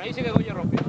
Ahí sí que Goyo rompió.